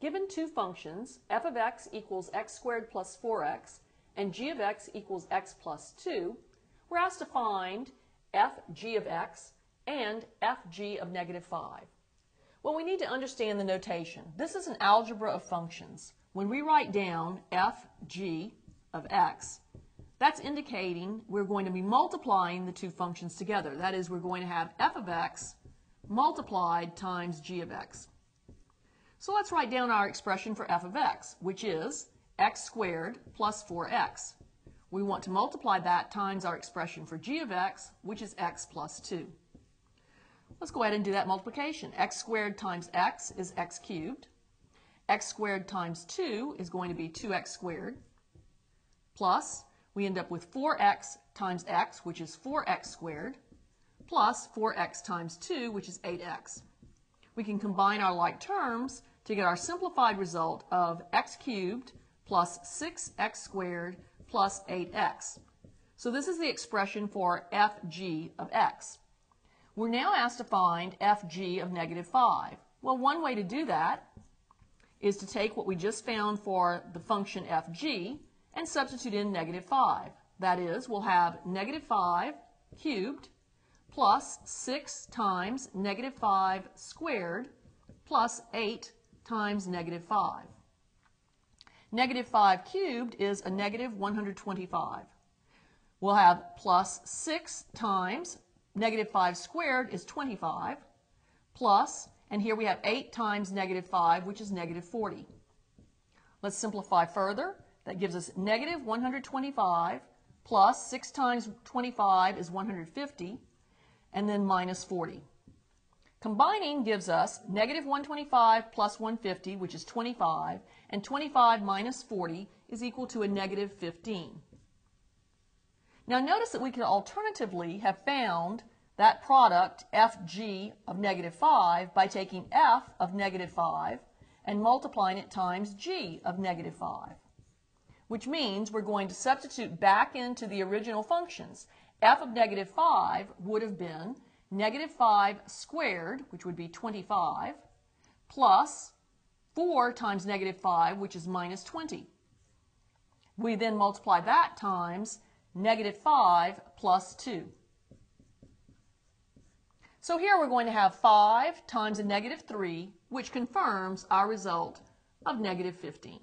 Given two functions, f of x equals x squared plus 4x and g of x equals x plus 2, we're asked to find f g of x and f g of negative 5. Well, we need to understand the notation. This is an algebra of functions. When we write down f g of x, that's indicating we're going to be multiplying the two functions together. That is, we're going to have f of x multiplied times g of x. So let's write down our expression for f of x, which is x squared plus 4x. We want to multiply that times our expression for g of x, which is x plus 2. Let's go ahead and do that multiplication. x squared times x is x cubed. x squared times 2 is going to be 2x squared. Plus, we end up with 4x times x, which is 4x squared, plus 4x times 2, which is 8x. We can combine our like terms to get our simplified result of x cubed plus 6x squared plus 8x. So this is the expression for fg of x. We're now asked to find fg of negative 5. Well, one way to do that is to take what we just found for the function fg and substitute in negative 5. That is, we'll have negative 5 cubed plus 6 times negative 5 squared plus 8 times negative 5. Negative 5 cubed is a negative 125. We'll have plus 6 times negative 5 squared is 25, plus, and here we have 8 times negative 5, which is negative 40. Let's simplify further. That gives us negative 125 plus 6 times 25 is 150, and then minus 40. Combining gives us negative 125 plus 150, which is 25, and 25 minus 40 is equal to a negative 15. Now notice that we could alternatively have found that product fg of negative 5 by taking f of negative 5 and multiplying it times g of negative 5, which means we're going to substitute back into the original functions. F of negative 5 would have been negative 5 squared, which would be 25, plus 4 times negative 5, which is minus 20. We then multiply that times negative 5 plus 2. So here we're going to have 5 times a negative 3, which confirms our result of negative 15.